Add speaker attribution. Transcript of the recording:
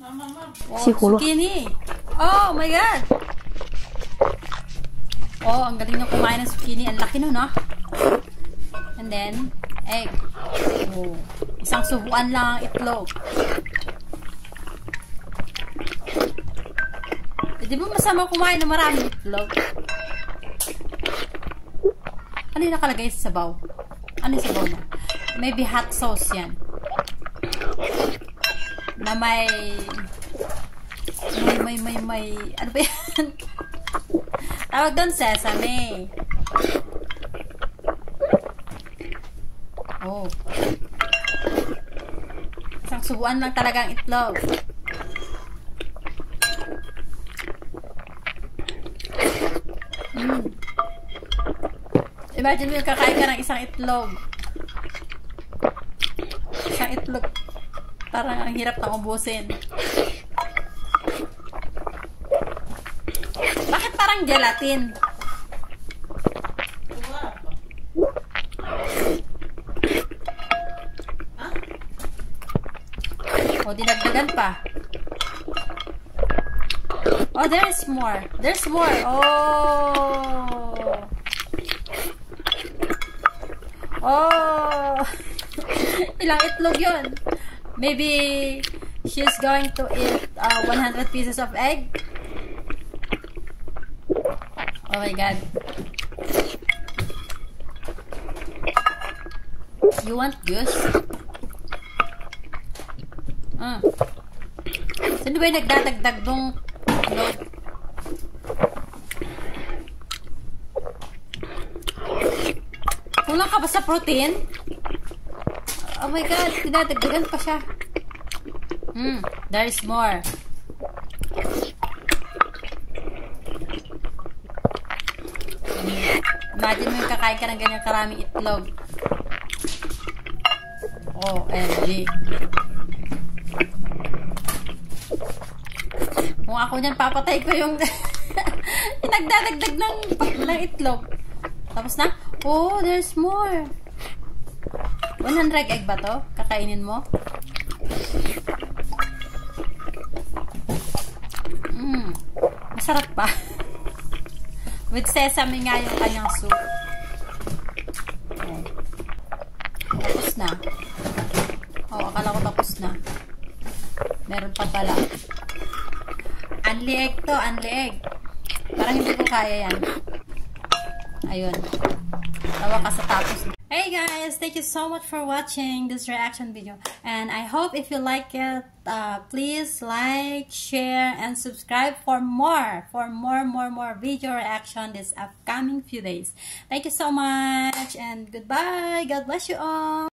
Speaker 1: Oh,
Speaker 2: Siguro.
Speaker 1: zucchini. Oh my God. Oh, ang galing na kumain ng zucchini. Ang laki nun, no? And then, egg. Oh. Isang subuan lang ang itlog. Eh, di ba masama kumain ng maraming itlog? Ano yung nakalagay sa sabaw? Ano yung sabaw niya? Maybe hot sauce yan. Na may... May, may, may, may... Ano ba yan? Tawag doon sesame. Oh. Isang subuan lang talaga ang itlog. Mm. Imagine mo yung kakain ka ng isang itlog. Isang itlog. Parang ang hirap na ubusin. Bakit parang gelatin? O, dinagdagan pa. Oh, there's more. There's more. Oh. Oh. Ilang itlog yun? Maybe she's going to eat uh, 100 pieces of egg. Oh my god. You want goose? Ah. Sino ba yung nagdadagdag nung itlog? Kulang ka ba sa protein? Oh my god, dinadagdagan pa siya. Hmm, there is more. Imagine mo yung kakain ka ng ganyan karaming itlog. OMG. Kung ako niyan, papatay ko yung nagdadagdag ng, ng itlog. Tapos na? Oh, there's more. 100 egg ba to? Kakainin mo? Mmm. Masarap pa. With sesame nga yung kanyang soup. Okay. Tapos na. Oh, akala ko tapos na. Meron pa pala. Unli egg to, unli egg. Parang hindi ko kaya yan. Ayun. Tawa ka sa tapos. Guys, thank you so much for watching this reaction video. And I hope if you like it, uh, please like, share, and subscribe for more, for more, more, more video reaction this upcoming few days. Thank you so much and goodbye. God bless you all.